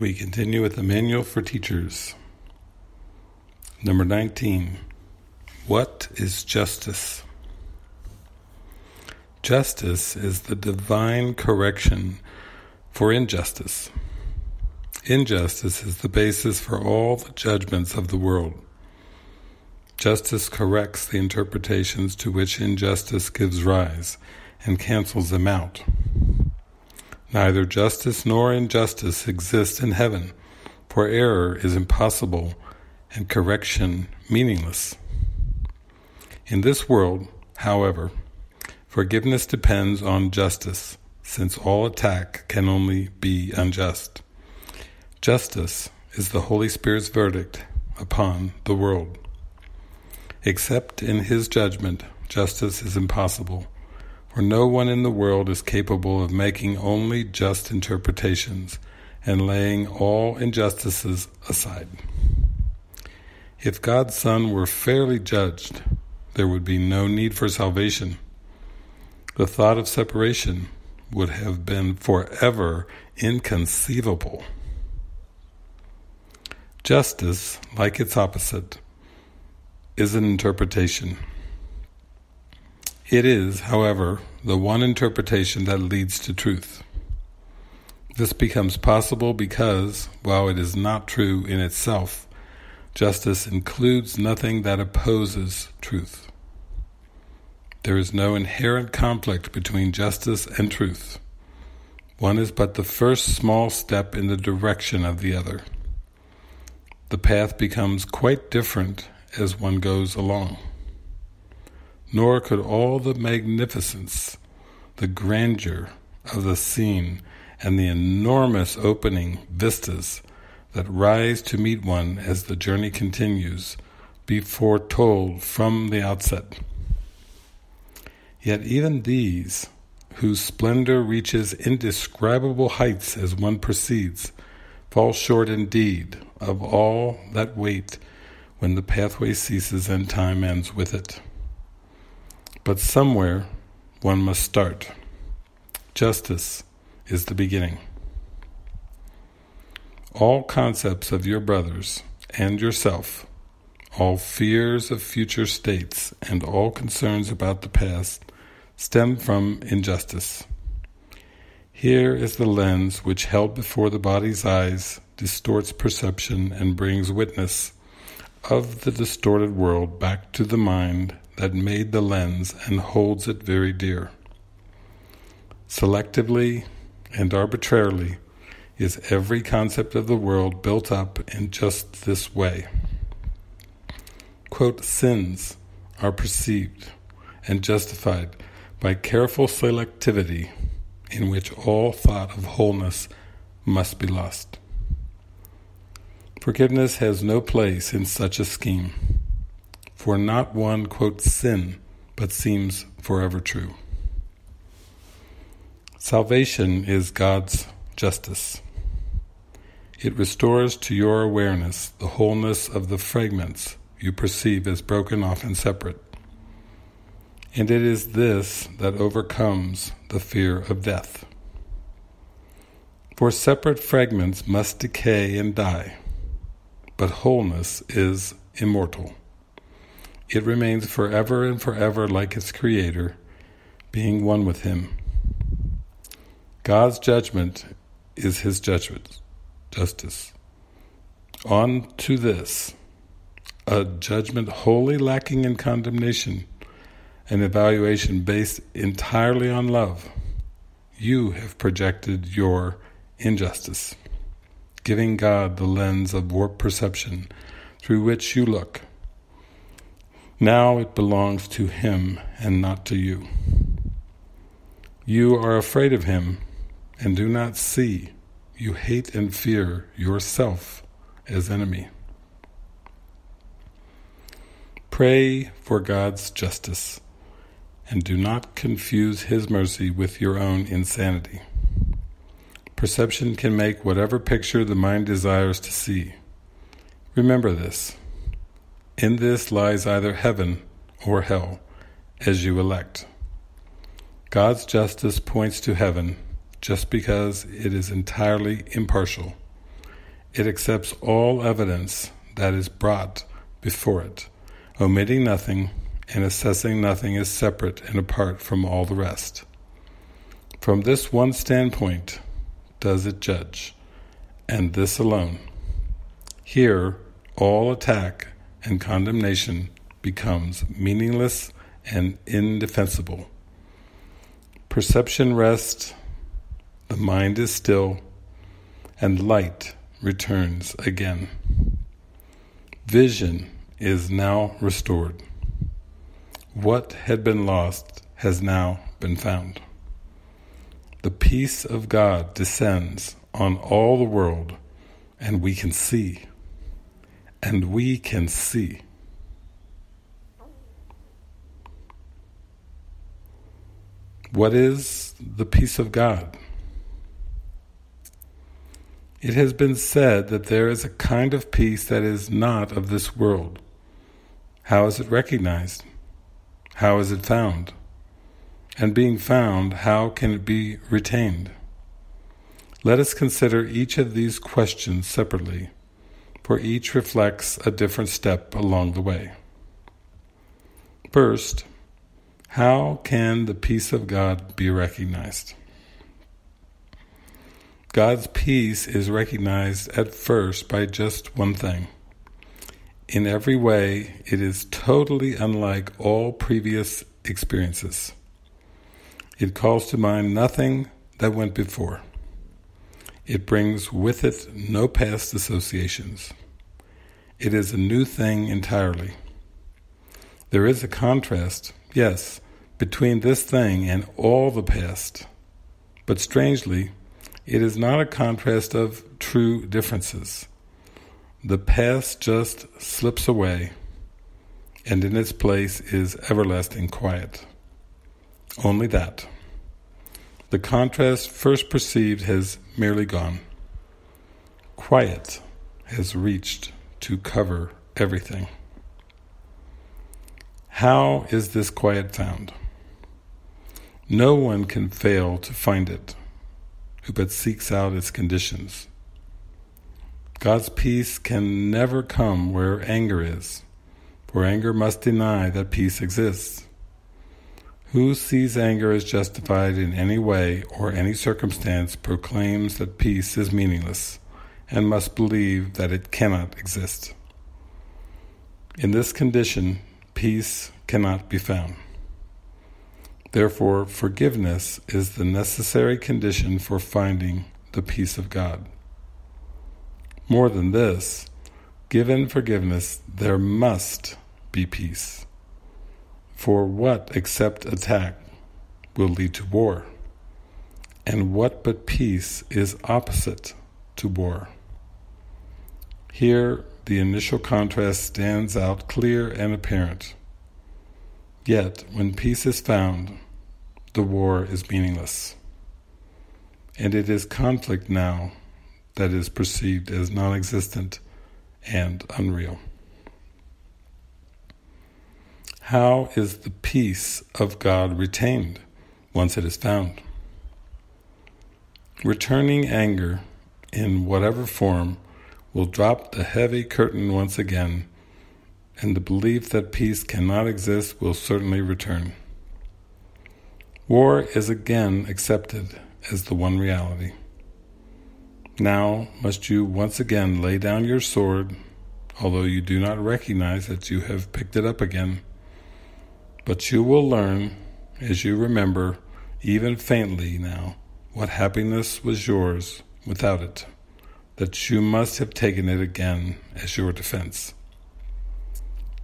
We continue with the Manual for Teachers. Number 19. What is justice? Justice is the divine correction for injustice. Injustice is the basis for all the judgments of the world. Justice corrects the interpretations to which injustice gives rise and cancels them out. Neither justice nor injustice exist in heaven, for error is impossible and correction meaningless. In this world, however, forgiveness depends on justice, since all attack can only be unjust. Justice is the Holy Spirit's verdict upon the world. Except in His judgment, justice is impossible, for no one in the world is capable of making only just interpretations and laying all injustices aside. If God's Son were fairly judged, there would be no need for salvation. The thought of separation would have been forever inconceivable. Justice, like its opposite, is an interpretation. It is, however, the one interpretation that leads to truth. This becomes possible because, while it is not true in itself, justice includes nothing that opposes truth. There is no inherent conflict between justice and truth. One is but the first small step in the direction of the other. The path becomes quite different as one goes along nor could all the magnificence, the grandeur of the scene, and the enormous opening vistas that rise to meet one as the journey continues be foretold from the outset. Yet even these, whose splendor reaches indescribable heights as one proceeds, fall short indeed of all that wait when the pathway ceases and time ends with it. But somewhere one must start. Justice is the beginning. All concepts of your brothers and yourself, all fears of future states, and all concerns about the past stem from injustice. Here is the lens which held before the body's eyes distorts perception and brings witness of the distorted world back to the mind that made the lens and holds it very dear. Selectively and arbitrarily is every concept of the world built up in just this way. Quote, sins are perceived and justified by careful selectivity in which all thought of wholeness must be lost. Forgiveness has no place in such a scheme for not one, quote, sin, but seems forever true. Salvation is God's justice. It restores to your awareness the wholeness of the fragments you perceive as broken off and separate. And it is this that overcomes the fear of death. For separate fragments must decay and die, but wholeness is immortal. It remains forever and forever like its creator, being one with him. God's judgment is his judgment, justice. On to this, a judgment wholly lacking in condemnation, an evaluation based entirely on love. You have projected your injustice, giving God the lens of warped perception through which you look. Now it belongs to him and not to you. You are afraid of him and do not see. You hate and fear yourself as enemy. Pray for God's justice and do not confuse His mercy with your own insanity. Perception can make whatever picture the mind desires to see. Remember this. In this lies either heaven or hell, as you elect. God's justice points to heaven just because it is entirely impartial. it accepts all evidence that is brought before it, omitting nothing and assessing nothing as separate and apart from all the rest. From this one standpoint does it judge, and this alone. Here, all attack and condemnation becomes meaningless and indefensible. Perception rests, the mind is still, and light returns again. Vision is now restored. What had been lost has now been found. The peace of God descends on all the world, and we can see. And we can see. What is the peace of God? It has been said that there is a kind of peace that is not of this world. How is it recognized? How is it found? And being found, how can it be retained? Let us consider each of these questions separately, for each reflects a different step along the way. First, how can the peace of God be recognized? God's peace is recognized at first by just one thing. In every way, it is totally unlike all previous experiences. It calls to mind nothing that went before. It brings with it no past associations. It is a new thing entirely. There is a contrast, yes, between this thing and all the past, but strangely, it is not a contrast of true differences. The past just slips away, and in its place is everlasting quiet. Only that. The contrast first perceived has merely gone. Quiet has reached to cover everything. How is this quiet found? No one can fail to find it who but seeks out its conditions. God's peace can never come where anger is, for anger must deny that peace exists. Who sees anger as justified in any way or any circumstance proclaims that peace is meaningless and must believe that it cannot exist. In this condition, peace cannot be found. Therefore, forgiveness is the necessary condition for finding the peace of God. More than this, given forgiveness, there must be peace. For what except attack will lead to war? And what but peace is opposite to war? Here, the initial contrast stands out clear and apparent. Yet, when peace is found, the war is meaningless. And it is conflict now that is perceived as non-existent and unreal. How is the peace of God retained once it is found? Returning anger in whatever form will drop the heavy curtain once again and the belief that peace cannot exist will certainly return. War is again accepted as the one reality. Now must you once again lay down your sword, although you do not recognize that you have picked it up again. But you will learn, as you remember, even faintly now, what happiness was yours without it, that you must have taken it again as your defense.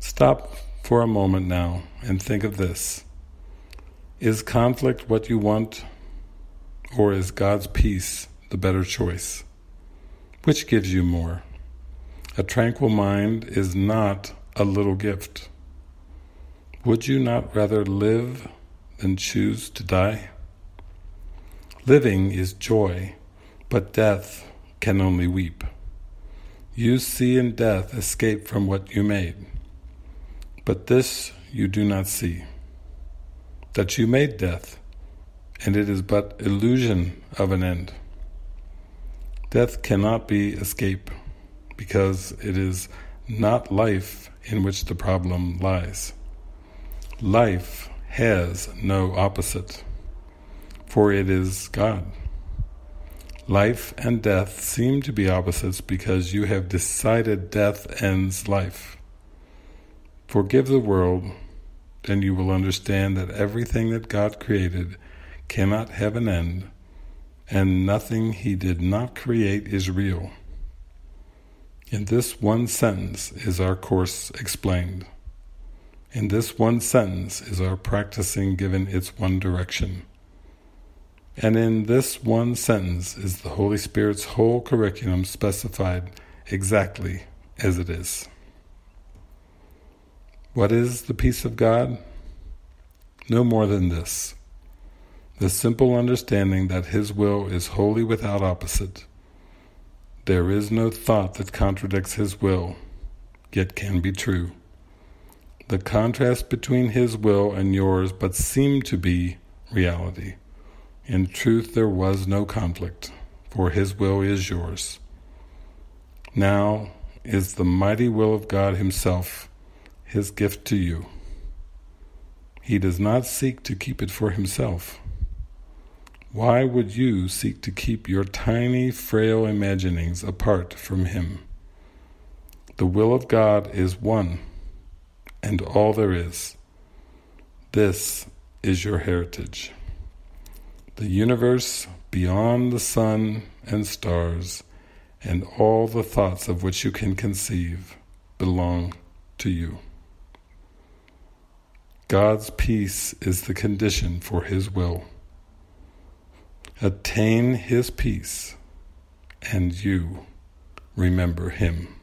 Stop for a moment now and think of this. Is conflict what you want, or is God's peace the better choice? Which gives you more? A tranquil mind is not a little gift. Would you not rather live than choose to die? Living is joy, but death can only weep. You see in death escape from what you made. But this you do not see, that you made death, and it is but illusion of an end. Death cannot be escape because it is not life in which the problem lies. Life has no opposite, for it is God. Life and death seem to be opposites because you have decided death ends life. Forgive the world, then you will understand that everything that God created cannot have an end, and nothing He did not create is real. In this one sentence is our course explained. In this one sentence is our practicing given its one direction. And in this one sentence is the Holy Spirit's whole curriculum specified exactly as it is. What is the peace of God? No more than this. The simple understanding that His will is wholly without opposite, there is no thought that contradicts His will, yet can be true. The contrast between His will and yours but seemed to be reality. In truth there was no conflict, for His will is yours. Now is the mighty will of God Himself, His gift to you. He does not seek to keep it for Himself. Why would you seek to keep your tiny, frail imaginings apart from Him? The will of God is one, and all there is. This is your heritage. The universe beyond the sun and stars, and all the thoughts of which you can conceive, belong to you. God's peace is the condition for His will attain His peace, and you remember Him.